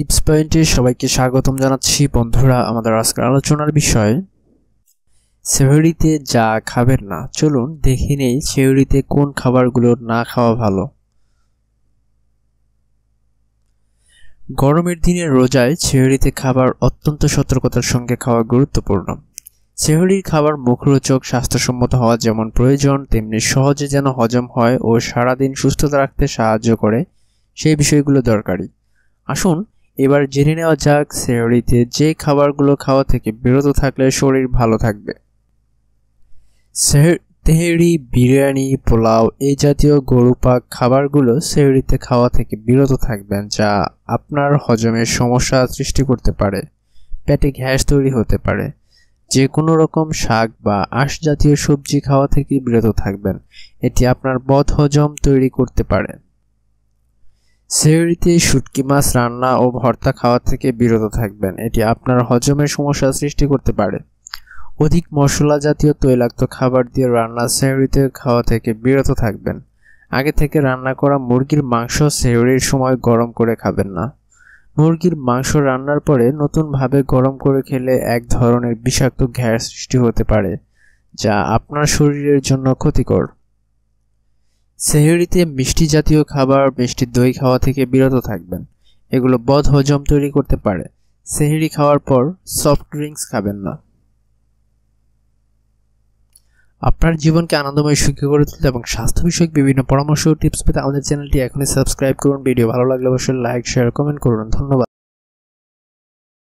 Tips পয়েন্টে সবাইকে স্বাগতম জানাচ্ছি। বন্ধুরা, আমাদের আজকের আলোচনার বিষয় সেহরিতে যা খাবেন না। চলুন দেখে নেই সেহরিতে কোন খাবারগুলো না খাওয়া ভালো। গরমের দিনে রোজায় সেহরিতে খাবার অত্যন্ত সতর্কতার সঙ্গে খাওয়া গুরুত্বপূর্ণ। সেহরির খাবার মুখরোচক, স্বাস্থ্যসম্মত হওয়া যেমন প্রয়োজন, তেমনি সহজে যেন হজম হয় ও সারাদিন সুস্থতা রাখতে সাহায্য করে, সেই বিষয়গুলো দরকারি। আসুন এবার জেনে নেওয়া যাক সেহরিতে যে খাবারগুলো খাওয়া থেকে বিরত থাকলে শরীর ভালো থাকবে। তেহরি বিরিয়ানি, পোলাও এই জাতীয় গরু পাক খাবারগুলো সেহরিতে খাওয়া থেকে বিরত থাকবেন, যা আপনার হজমের সমস্যা সৃষ্টি করতে পারে, পেটে গ্যাস তৈরি হতে পারে। যে কোনো রকম শাক বা আঁশ জাতীয় সবজি খাওয়া থেকে বিরত থাকবেন, এটি আপনার বদ হজম তৈরি করতে পারে। সেহরিতে শুটকি মাছ রান্না ও ভর্তা খাওয়া থেকে বিরত থাকবেন। এটি আপনার হজমের সমস্যা সৃষ্টি করতে পারে। অধিক মশলা জাতীয় তৈলাক্ত খাবার দিয়ে রান্না সেহরিতে খাওয়া থেকে বিরত থাকবেন। আগে থেকে রান্না করা মুরগির মাংস সেহরির সময় গরম করে খাবেন না। মুরগির মাংস রান্নার পরে নতুনভাবে গরম করে খেলে এক ধরনের বিষাক্ত গ্যাস সৃষ্টি হতে পারে, যা আপনার শরীরের জন্য ক্ষতিকর। সেহরিতে মিষ্টি জাতীয় খাবার, মিষ্টি দই খাওয়া থেকে বিরত থাকবেন। এগুলো বদ হজম তৈরি করতে পারে। সেহরি খাওয়ার পর সফট ড্রিঙ্কস খাবেন না। আপনার জীবনকে আনন্দময় সুখী করে তুলতে এবং স্বাস্থ্য বিষয়ক বিভিন্ন পরামর্শ ও টিপস পেতে আমাদের চ্যানেলটি এখনই সাবস্ক্রাইব করুন। ভিডিও ভালো লাগলে অবশ্যই লাইক শেয়ার কমেন্ট করুন। ধন্যবাদ।